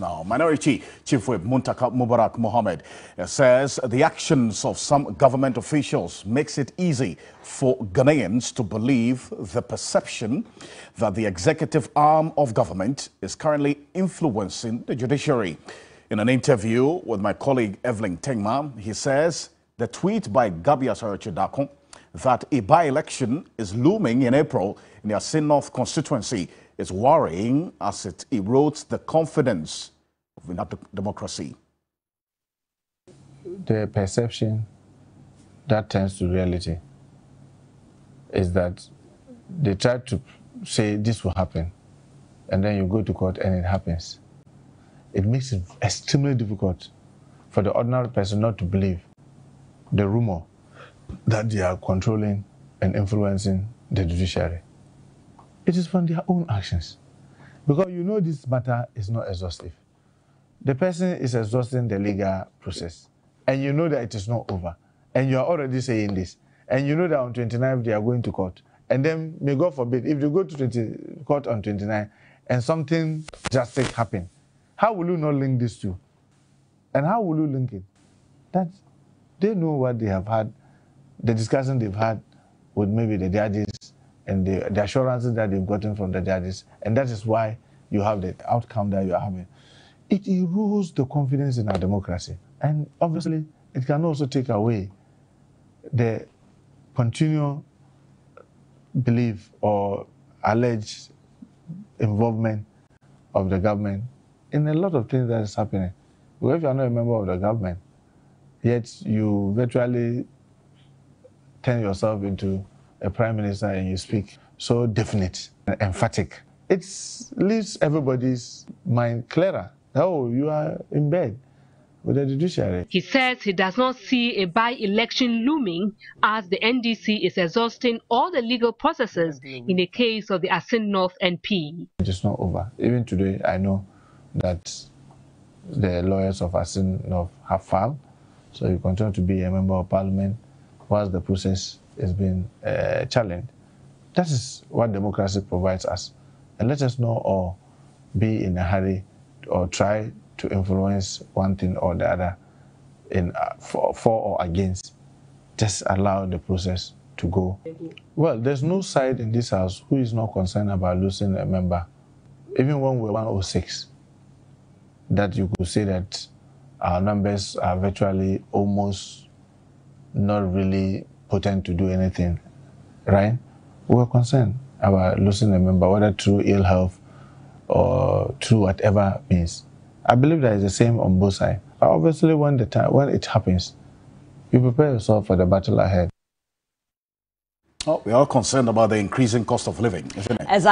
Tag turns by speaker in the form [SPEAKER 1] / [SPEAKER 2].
[SPEAKER 1] Now, Minority Chief Whip Muntaka Mubarak Mohammed says the actions of some government officials makes it easy for Ghanaians to believe the perception that the executive arm of government is currently influencing the judiciary. In an interview with my colleague Evelyn Tengma, he says the tweet by Gabby Otchere-Darko that a by-election is looming in April in the Assin North constituency is worrying as it erodes the confidence of democracy.
[SPEAKER 2] The perception that turns to reality is that they try to say this will happen, and then you go to court and it happens. It makes it extremely difficult for the ordinary person not to believe the rumor that they are controlling and influencing the judiciary. It is from their own actions. Because you know this matter is not exhaustive. The person is exhausting the legal process, and you know that it is not over, and you are already saying this, and you know that on 29 they are going to court, and then may God forbid if they go to 20, court on 29 and something drastic happen, how will you not link this to? And how will you link it? That they know what they have had, the discussion they've had with maybe the judges and the, the assurances that they've gotten from the judges. And that is why you have the outcome that you are having. It erodes the confidence in our democracy. And obviously, it can also take away the continual belief or alleged involvement of the government in a lot of things that is happening. Well, if you are not a member of the government, yet you virtually turn yourself into a prime minister and you speak so definite and emphatic, it leaves everybody's mind clearer. Oh, you are in bed with the judiciary.
[SPEAKER 3] He says he does not see a by-election looming as the NDC is exhausting all the legal processes in the case of the Assin North MP.
[SPEAKER 2] It is not over. Even today, I know that the lawyers of Assin North have filed, so you continue to be a member of parliament whilst the process is being uh, challenged. That is what democracy provides us. And let us not all be in a hurry or try to influence one thing or the other in uh, for, for or against. Just allow the process to go. Well, there's no side in this house who is not concerned about losing a member. Even when we're 106, that you could say that our numbers are virtually almost not really potent to do anything, right? We were concerned about losing a member, whether through ill health or through whatever means. I believe that is the same on both sides. Obviously, when the time when it happens, you prepare yourself for the battle ahead.
[SPEAKER 1] Oh, we are concerned about the increasing cost of living, isn't it?
[SPEAKER 4] As I